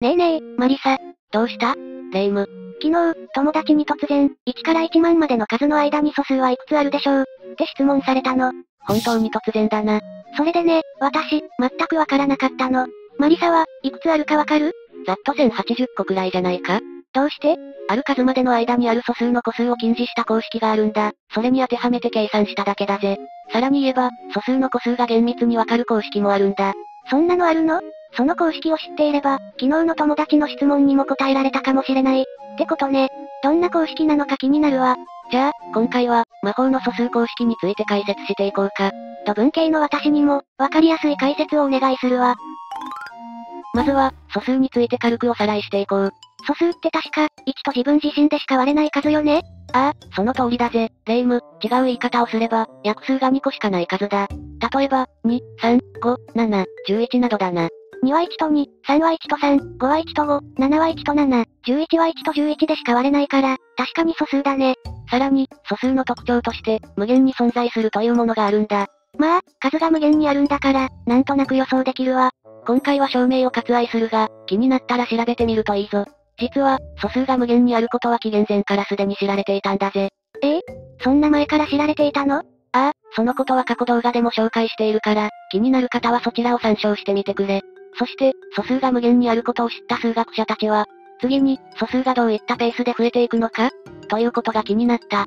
ねえねえ、マリサ。どうした？レイム。昨日、友達に突然、1から1万までの数の間に素数はいくつあるでしょう？って質問されたの。本当に突然だな。それでね、私、全くわからなかったの。マリサは、いくつあるかわかる？ざっと1080個くらいじゃないかどうして？ある数までの間にある素数の個数を禁じした公式があるんだ。それに当てはめて計算しただけだぜ。さらに言えば、素数の個数が厳密にわかる公式もあるんだ。そんなのあるの？その公式を知っていれば、昨日の友達の質問にも答えられたかもしれない。ってことね。どんな公式なのか気になるわ。じゃあ、今回は、魔法の素数公式について解説していこうか。と文系の私にも、わかりやすい解説をお願いするわ。まずは、素数について軽くおさらいしていこう。素数って確か、1と自分自身でしか割れない数よね？ああ、その通りだぜ。レイム、違う言い方をすれば、約数が2個しかない数だ。例えば、2、3、5、7、11などだな。2は1と2、3は1と3、5は1と5、7は1と7、11は1と11でしか割れないから、確かに素数だね。さらに、素数の特徴として、無限に存在するというものがあるんだ。まあ、数が無限にあるんだから、なんとなく予想できるわ。今回は証明を割愛するが、気になったら調べてみるといいぞ。実は、素数が無限にあることは紀元前からすでに知られていたんだぜ。え？そんな前から知られていたの？ああ、そのことは過去動画でも紹介しているから、気になる方はそちらを参照してみてくれ。そして、素数が無限にあることを知った数学者たちは、次に、素数がどういったペースで増えていくのか？ということが気になった。ん？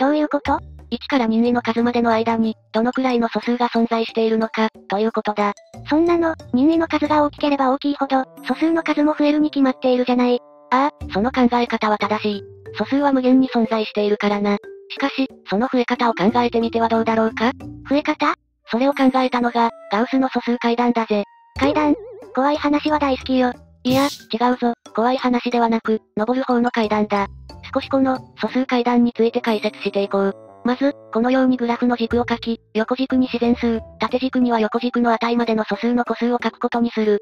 どういうこと？?1 から任意の数までの間に、どのくらいの素数が存在しているのか、ということだ。そんなの、任意の数が大きければ大きいほど、素数の数も増えるに決まっているじゃない。ああ、その考え方は正しい。素数は無限に存在しているからな。しかし、その増え方を考えてみてはどうだろうか？増え方？それを考えたのが、ガウスの素数階段だぜ。階段？怖い話は大好きよ。いや、違うぞ。怖い話ではなく、登る方の階段だ。少しこの、素数階段について解説していこう。まず、このようにグラフの軸を書き、横軸に自然数、縦軸には横軸の値までの素数の個数を書くことにする。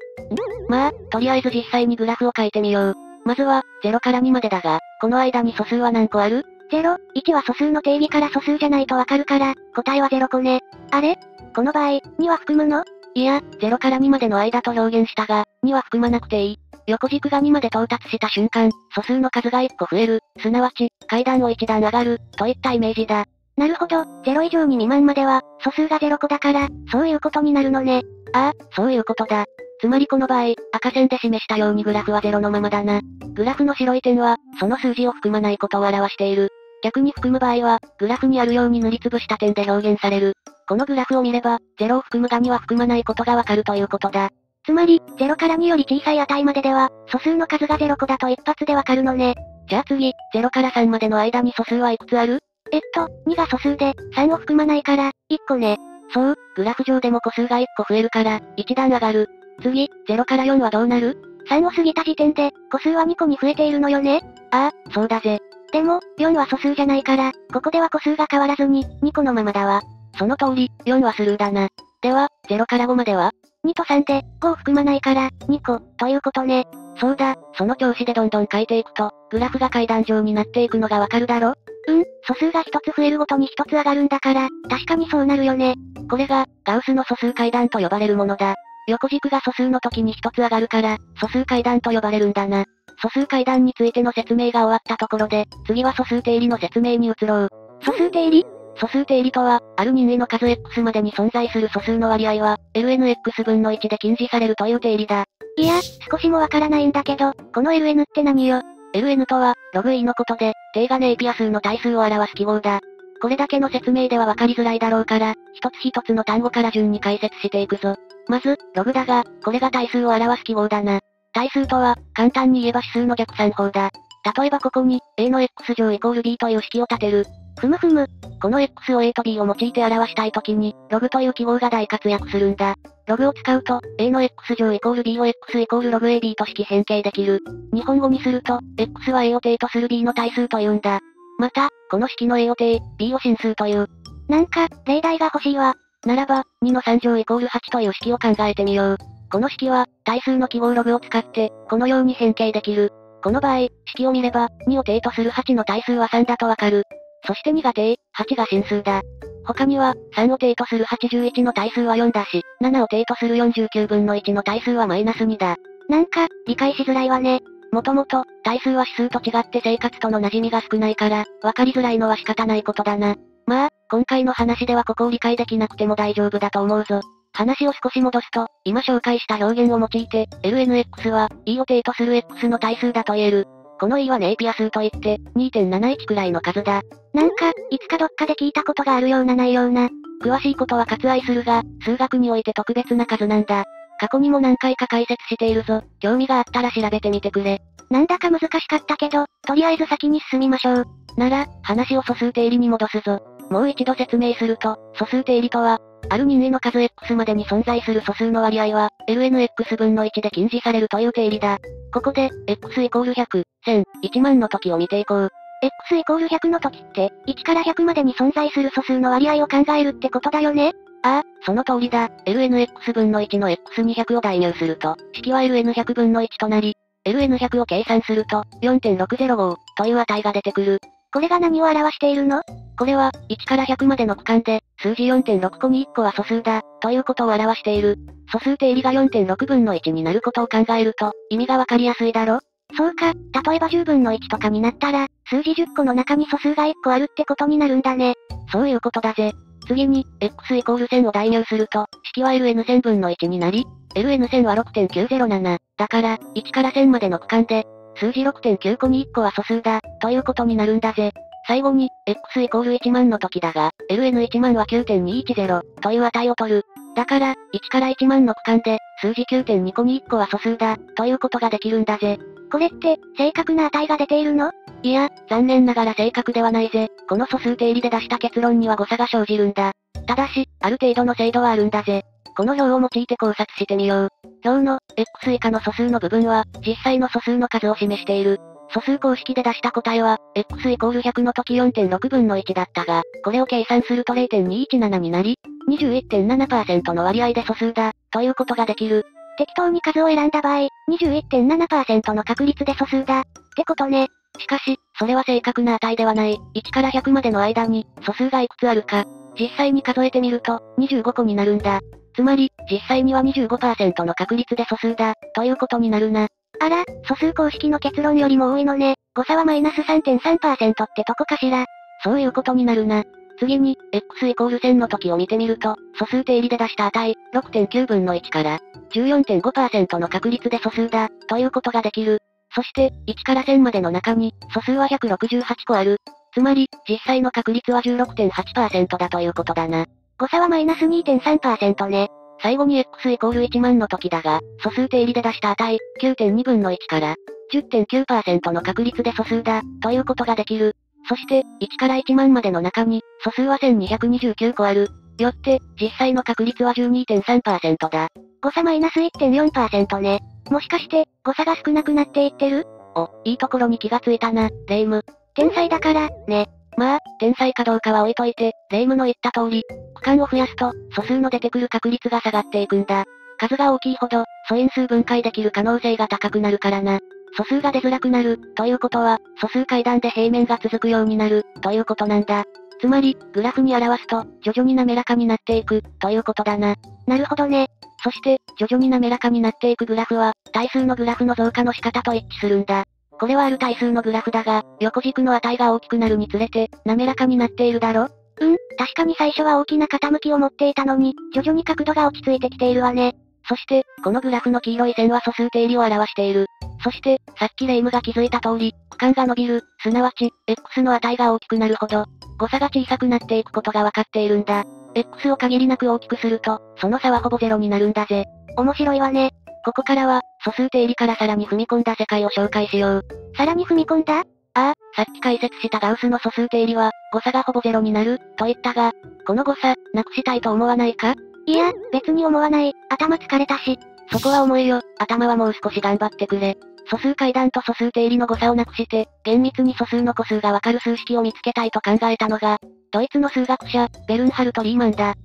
まあ、とりあえず実際にグラフを書いてみよう。まずは、0から2までだが、この間に素数は何個ある ?0、1は素数の定義から素数じゃないとわかるから、答えは0個ね。あれ？この場合、2は含むの？いや、0から2までの間と表現したが、2は含まなくていい。横軸が2まで到達した瞬間、素数の数が1個増える、すなわち、階段を1段上がる、といったイメージだ。なるほど、0以上に未満までは、素数が0個だから、そういうことになるのね。ああ、そういうことだ。つまりこの場合、赤線で示したようにグラフは0のままだな。グラフの白い点は、その数字を含まないことを表している。逆に含む場合は、グラフにあるように塗りつぶした点で表現される。このグラフを見れば、0を含むが2は含まないことがわかるということだ。つまり、0から2より小さい値まででは、素数の数が0個だと一発でわかるのね。じゃあ次、0から3までの間に素数はいくつある？えっと、2が素数で、3を含まないから、1個ね。そう、グラフ上でも個数が1個増えるから、1段上がる。次、0から4はどうなる ?3 を過ぎた時点で、個数は2個に増えているのよねああ、そうだぜ。でも、4は素数じゃないから、ここでは個数が変わらずに、2個のままだわ。その通り、4はスルーだな。では、0から5までは ?2 と3で、5を含まないから、2個、ということね。そうだ、その調子でどんどん書いていくと、グラフが階段状になっていくのがわかるだろ？うん、素数が一つ増えるごとに一つ上がるんだから、確かにそうなるよね。これが、ガウスの素数階段と呼ばれるものだ。横軸が素数の時に一つ上がるから、素数階段と呼ばれるんだな。素数階段についての説明が終わったところで、次は素数定理の説明に移ろう。素数定理？素数定理とは、ある任意の数 x までに存在する素数の割合は、lnx 分の1で禁じされるという定理だ。いや、少しもわからないんだけど、この ln って何よ ?ln とは、ログ e のことで、定がネイピア数の対数を表す記号だ。これだけの説明ではわかりづらいだろうから、一つ一つの単語から順に解説していくぞ。まず、ログだが、これが対数を表す記号だな。対数とは、簡単に言えば指数の逆算法だ。例えばここに、a の x 乗イコール b という式を立てる。ふむふむ。この x を a と b を用いて表したいときに、ログという記号が大活躍するんだ。ログを使うと、a の x 乗イコール b を x イコールログ ab と式変形できる。日本語にすると、x は a を定とする b の対数というんだ。また、この式の a を定、b を真数という。なんか、例題が欲しいわ。ならば、2の3乗イコール8という式を考えてみよう。この式は、対数の記号ログを使って、このように変形できる。この場合、式を見れば、2を定とする8の対数は3だとわかる。そして2が定、8が真数だ。他には、3を定とする81の対数は4だし、7を定とする49分の1の対数はマイナス2だ。なんか、理解しづらいわね。もともと、対数は指数と違って生活との馴染みが少ないから、わかりづらいのは仕方ないことだな。まあ、今回の話ではここを理解できなくても大丈夫だと思うぞ。話を少し戻すと、今紹介した表現を用いて、LNX は、E を定とする X の対数だと言える。この E はネイピア数といって、2.71くらいの数だ。なんか、いつかどっかで聞いたことがあるようなないような。詳しいことは割愛するが、数学において特別な数なんだ。過去にも何回か解説しているぞ。興味があったら調べてみてくれ。なんだか難しかったけど、とりあえず先に進みましょう。なら、話を素数定理に戻すぞ。もう一度説明すると、素数定理とは、ある任意の数 X までに存在する素数の割合は、lnx 分の1で禁じされるという定理だ。ここで、x イコール100、1000、1万の時を見ていこう。x イコール100の時って、1から100までに存在する素数の割合を考えるってことだよね？ああ、その通りだ。lnx 分の1の x200 を代入すると、式は ln100 分の1となり、ln100 を計算すると、4.605という値が出てくる。これが何を表しているの？これは、1から100までの区間で、数字4.6個に1個は素数だ、ということを表している。素数定理が4.6分の1になることを考えると、意味がわかりやすいだろ？そうか、例えば10分の1とかになったら、数字10個の中に素数が1個あるってことになるんだね。そういうことだぜ。次に、x イコール1000を代入すると、式は ln1000 分の1になり、ln1000 は6.907。だから、1から1000までの区間で、数字6.9個に1個は素数だ、ということになるんだぜ。最後に、x イコール1万の時だが、ln1 万は9.210という値を取る。だから、1から1万の区間で、数字9.2個に1個は素数だ、ということができるんだぜ。これって、正確な値が出ているの？いや、残念ながら正確ではないぜ。この素数定理で出した結論には誤差が生じるんだ。ただし、ある程度の精度はあるんだぜ。この表を用いて考察してみよう。表の、x 以下の素数の部分は、実際の素数の数を示している。素数公式で出した答えは、x イコール100の時4.6分の1だったが、これを計算すると0.217になり、21.7%の割合で素数だ、ということができる。適当に数を選んだ場合、21.7%の確率で素数だ。ってことね。しかし、それは正確な値ではない。1から100までの間に、素数がいくつあるか。実際に数えてみると、25個になるんだ。つまり、実際には25%の確率で素数だ、ということになるな。あら、素数公式の結論よりも多いのね。誤差はマイナス3.3%ってとこかしら。そういうことになるな。次に、x イコール1000の時を見てみると、素数定理で出した値、6.9分の1から、14.5%の確率で素数だ、ということができる。そして、1から1000までの中に、素数は168個ある。つまり、実際の確率は16.8%だということだな。誤差はマイナス2.3%ね。最後に x イコール1万の時だが、素数定理で出した値、9.2分の1から、10.9%の確率で素数だ、ということができる。そして、1から1万までの中に、素数は1229個ある。よって、実際の確率は12.3%だ。誤差マイナス1.4%ね。もしかして、誤差が少なくなっていってる？お、いいところに気がついたな、レイム。天才だから、ね。まあ、天才かどうかは置いといて、レイムの言った通り、区間を増やすと、素数の出てくる確率が下がっていくんだ。数が大きいほど、素因数分解できる可能性が高くなるからな。素数が出づらくなる、ということは、素数階段で平面が続くようになる、ということなんだ。つまり、グラフに表すと、徐々に滑らかになっていく、ということだな。なるほどね。そして、徐々に滑らかになっていくグラフは、対数のグラフの増加の仕方と一致するんだ。これはある対数のグラフだが、横軸の値が大きくなるにつれて、滑らかになっているだろ？うん、確かに最初は大きな傾きを持っていたのに、徐々に角度が落ち着いてきているわね。そして、このグラフの黄色い線は素数定理を表している。そして、さっきレイムが気づいた通り、区間が伸びる、すなわち、X の値が大きくなるほど、誤差が小さくなっていくことがわかっているんだ。X を限りなく大きくすると、その差はほぼゼロになるんだぜ。面白いわね。ここからは、素数定理からさらに踏み込んだ世界を紹介しよう。さらに踏み込んだ？ああ、さっき解説したガウスの素数定理は、誤差がほぼゼロになる、と言ったが、この誤差、なくしたいと思わないか？いや、別に思わない。頭疲れたし。そこは重いよ。頭はもう少し頑張ってくれ。素数階段と素数定理の誤差をなくして、厳密に素数の個数がわかる数式を見つけたいと考えたのが、ドイツの数学者、ベルンハルト・リーマンだ。ん？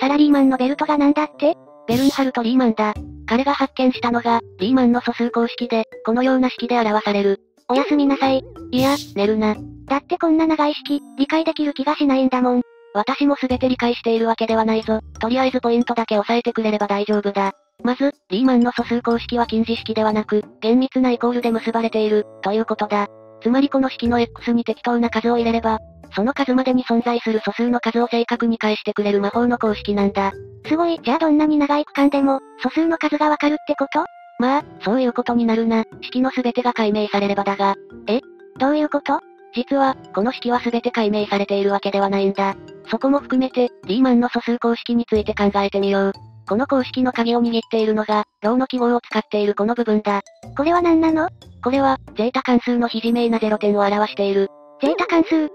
サラリーマンのベルトがなんだって？ベルンハルト・リーマンだ。彼が発見したのが、リーマンの素数公式で、このような式で表される。おやすみなさい。いや、寝るな。だってこんな長い式、理解できる気がしないんだもん。私も全て理解しているわけではないぞ。とりあえずポイントだけ押さえてくれれば大丈夫だ。まず、リーマンの素数公式は近似式ではなく、厳密なイコールで結ばれている、ということだ。つまりこの式の X に適当な数を入れれば、その数までに存在する素数の数を正確に返してくれる魔法の公式なんだ。すごい、じゃあどんなに長い区間でも、素数の数がわかるってこと？まあ、そういうことになるな。式の全てが解明されればだが。え？どういうこと？実は、この式は全て解明されているわけではないんだ。そこも含めて、リーマンの素数公式について考えてみよう。この公式の鍵を握っているのが、ローの記号を使っているこの部分だ。これは何なの？これは、ゼータ関数の非自明な0点を表している。ゼータ関数？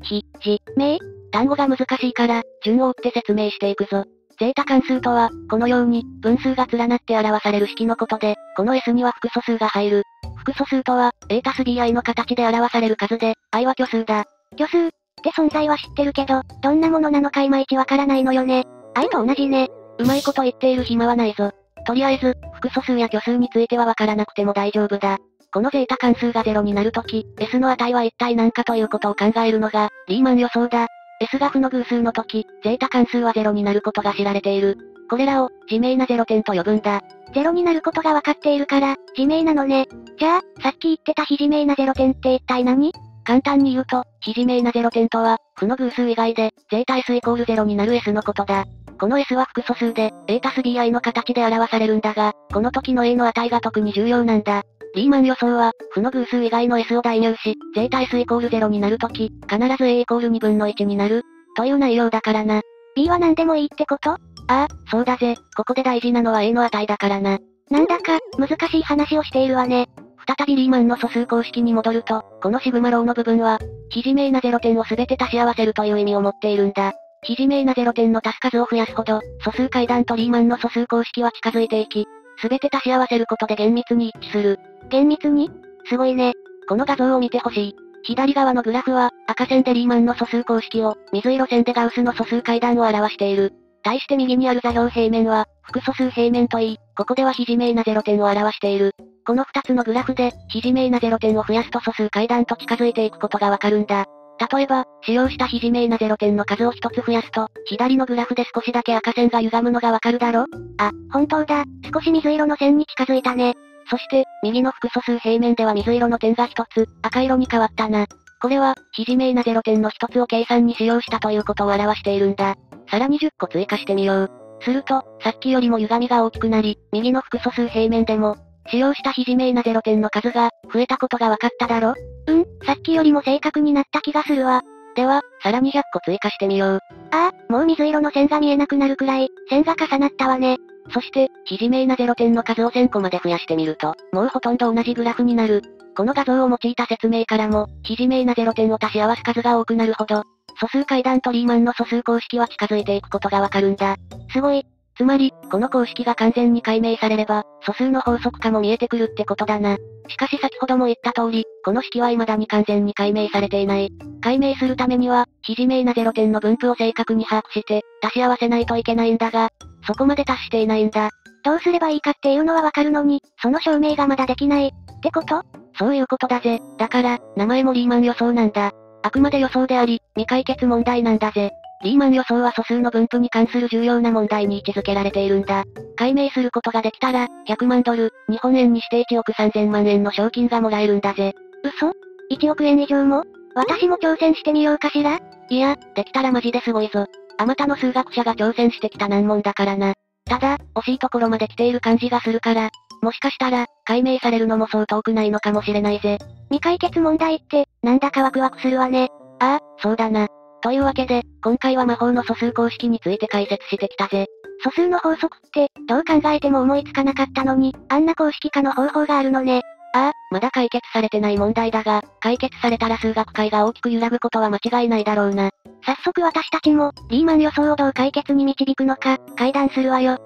非、自、明単語が難しいから、順を追って説明していくぞ。ゼータ関数とは、このように、分数が連なって表される式のことで、この S には複素数が入る。複素数とは、A たす BI の形で表される数で、I は虚数だ。虚数？って存在は知ってるけど、どんなものなのかいまいちわからないのよね。I と同じね。うまいこと言っている暇はないぞ。とりあえず、複素数や虚数についてはわからなくても大丈夫だ。このゼータ関数が0になるとき、S の値は一体何かということを考えるのが、リーマン予想だ。S が負の偶数の時、ゼータ関数は0になることが知られている。これらを、自明な0点と呼ぶんだ。0になることが分かっているから、自明なのね。じゃあ、さっき言ってた非自明な0点って一体何？簡単に言うと、非自明な0点とは、負の偶数以外で、ゼータ S イコール0になる S のことだ。この S は複素数で、A たす BI の形で表されるんだが、この時の A の値が特に重要なんだ。リーマン予想は、負の偶数以外の S を代入し、ゼータ S イコール0になるとき、必ず A イコール2分の1になる、という内容だからな。B は何でもいいってこと？ああ、そうだぜ。ここで大事なのは A の値だからな。なんだか、難しい話をしているわね。再びリーマンの素数公式に戻ると、このシグマローの部分は、非自明な0点を全て足し合わせるという意味を持っているんだ。非自明な0点の足す数を増やすほど、素数階段とリーマンの素数公式は近づいていき、全て足し合わせることで厳密に一致する。厳密に？すごいね。この画像を見てほしい。左側のグラフは、赤線でリーマンの素数公式を、水色線でガウスの素数階段を表している。対して右にある座標平面は、複素数平面といい、ここでは非自明な0点を表している。この2つのグラフで、非自明な0点を増やすと素数階段と近づいていくことがわかるんだ。例えば、使用した非自明な0点の数を1つ増やすと、左のグラフで少しだけ赤線が歪むのがわかるだろ？あ、本当だ。少し水色の線に近づいたね。そして、右の複素数平面では水色の点が1つ、赤色に変わったな。これは、非自明な0点の1つを計算に使用したということを表しているんだ。さらに10個追加してみよう。すると、さっきよりも歪みが大きくなり、右の複素数平面でも、使用した非自明な0点の数が、増えたことが分かっただろ？うん、さっきよりも正確になった気がするわ。では、さらに100個追加してみよう。ああ、もう水色の線が見えなくなるくらい、線が重なったわね。そして、非自明な0点の数を1000個まで増やしてみると、もうほとんど同じグラフになる。この画像を用いた説明からも、非自明な0点を足し合わす数が多くなるほど、素数階段とリーマンの素数公式は近づいていくことがわかるんだ。すごい。つまり、この公式が完全に解明されれば、素数の法則化も見えてくるってことだな。しかし先ほども言った通り、この式は未だに完全に解明されていない。解明するためには、非自明な0点の分布を正確に把握して、足し合わせないといけないんだが、そこまで達していないんだ。どうすればいいかっていうのはわかるのに、その証明がまだできない。ってこと？そういうことだぜ。だから、名前もリーマン予想なんだ。あくまで予想であり、未解決問題なんだぜ。リーマン予想は素数の分布に関する重要な問題に位置づけられているんだ。解明することができたら、100万ドル、日本円にして1億3000万円の賞金がもらえるんだぜ。嘘 ?1 億円以上も？私も挑戦してみようかしら？いや、できたらマジですごいぞ。あまたの数学者が挑戦してきた難問だからな。ただ、惜しいところまで来ている感じがするから、もしかしたら、解明されるのもそう遠くないのかもしれないぜ。未解決問題って、なんだかワクワクするわね。ああ、そうだな。というわけで、今回は魔法の素数公式について解説してきたぜ。素数の法則って、どう考えても思いつかなかったのに、あんな公式化の方法があるのね。ああ、まだ解決されてない問題だが、解決されたら数学界が大きく揺らぐことは間違いないだろうな。早速私たちも、リーマン予想をどう解決に導くのか、階段するわよ。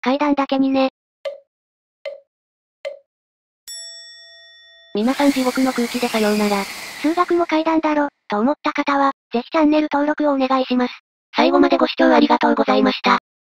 階段だけにね。皆さん地獄の空気でさようなら。数学も階段だろ、と思った方は、ぜひチャンネル登録をお願いします。最後までご視聴ありがとうございました。